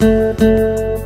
you.